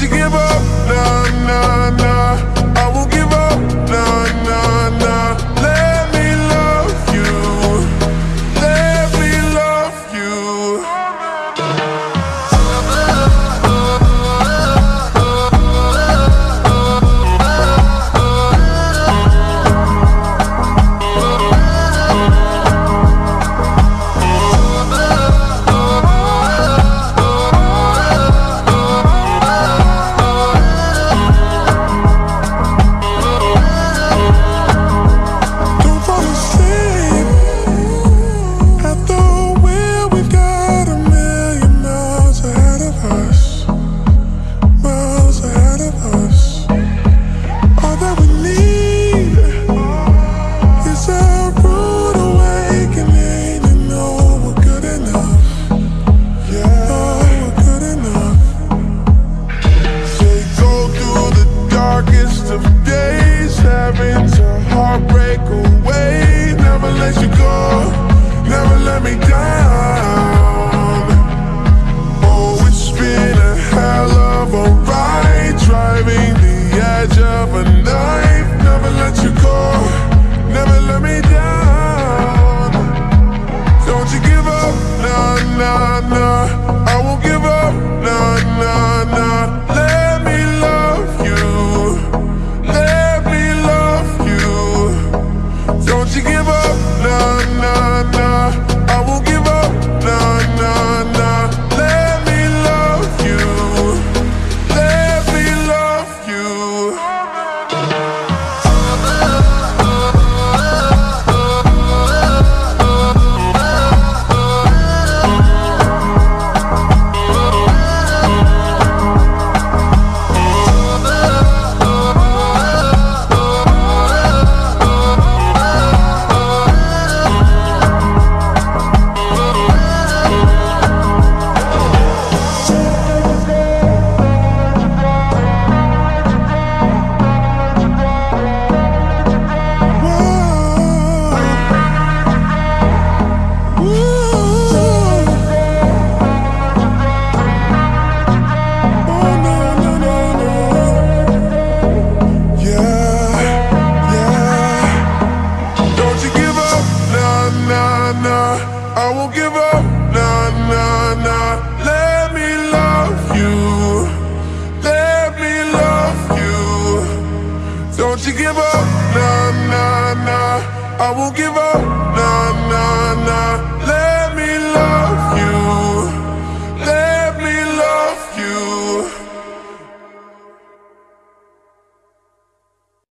You give up. Nah, nah, nah. Don't you give up, nah, nah, nah Don't you give up, nah, nah, nah. I won't give up, nah, nah, nah. Let me love.